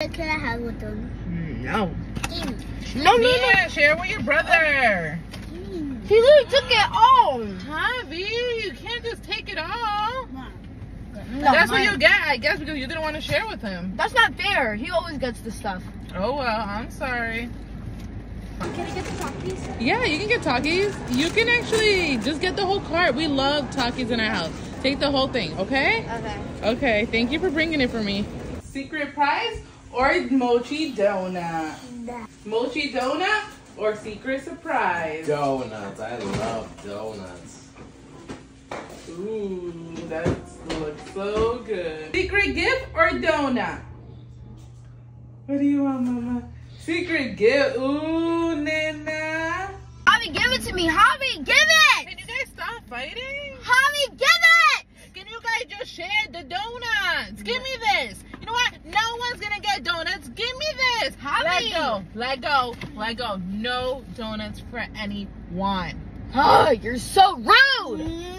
Can I have with them? No. No, no, no. Yeah, share with your brother. He literally took it all. Javi, you can't just take it all. No, That's what you get, I guess, because you didn't want to share with him. That's not fair. He always gets the stuff. Oh well, I'm sorry. Can I get the Takis? Yeah, you can get Takis. You can actually just get the whole cart. We love Takis in our house. Take the whole thing, okay? Okay. Okay, thank you for bringing it for me. Secret prize or mochi donut? Mochi donut or secret surprise? Donuts. I love donuts. Ooh, that looks so good. Secret gift or donut? What do you want, mama? Secret gift. Ooh, Nana. Javi, give it to me. Javi, give it. Can you guys stop fighting? Javi, give it. Can you guys just share the donuts? Give me this. You know what? No one's gonna get donuts. Give me this. Javi. Let go. Let go. Let go. No donuts for anyone. Oh, you're so rude. Mm.